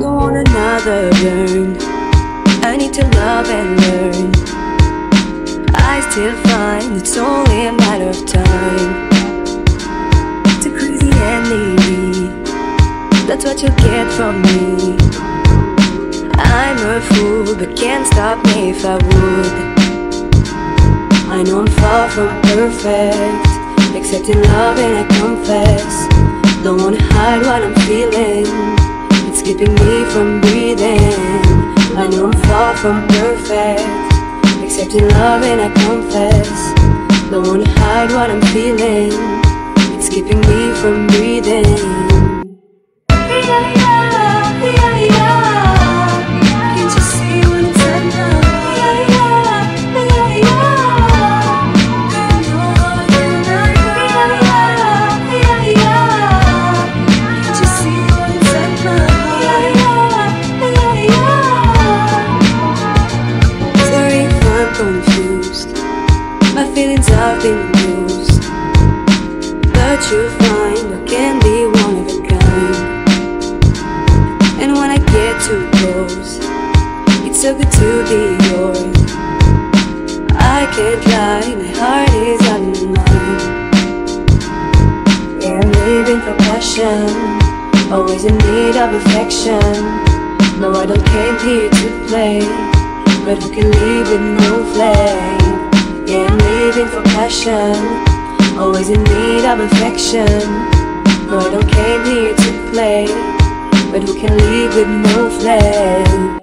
learn. I need to love and learn. I still find it's only a matter of time. Too crazy and needy. That's what you get from me. I'm a fool, but can't stop me if I would. I know I'm far from perfect, except in love and I confess. Don't wanna hide what I'm feeling, it's keeping me from breathing. I know I'm far from perfect, except in love and I confess. Don't wanna hide what I'm feeling, it's keeping me from breathing. You find I can be one of a kind. And when I get too close, it's so good to be yours. I can't lie, my heart is on mine. Yeah, I'm living for passion, always in need of affection. No, I don't came here to play, but who can live with no flame? Yeah, I'm living for passion, always in need of affection. No, I don't came here to play, but who can live with no flame?